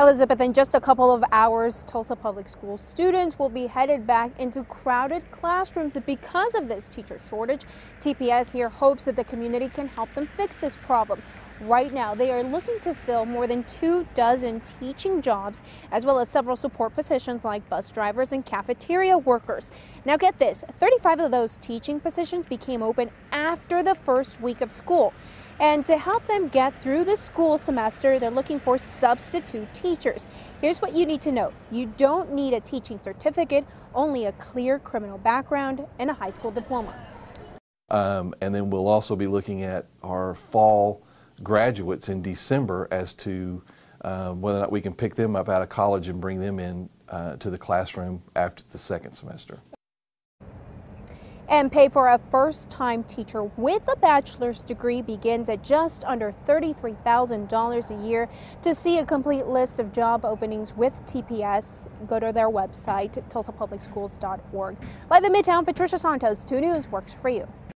Elizabeth, in just a couple of hours, Tulsa Public Schools students will be headed back into crowded classrooms because of this teacher shortage. TPS here hopes that the community can help them fix this problem. Right now, they are looking to fill more than two dozen teaching jobs, as well as several support positions like bus drivers and cafeteria workers. Now get this, 35 of those teaching positions became open after the first week of school. And to help them get through the school semester, they're looking for substitute teachers. Here's what you need to know. You don't need a teaching certificate, only a clear criminal background and a high school diploma. Um, and then we'll also be looking at our fall graduates in December as to uh, whether or not we can pick them up out of college and bring them in uh, to the classroom after the second semester. And pay for a first-time teacher with a bachelor's degree begins at just under $33,000 a year. To see a complete list of job openings with TPS, go to their website, tulsapublicschools.org. Live in Midtown, Patricia Santos, 2 News works for you.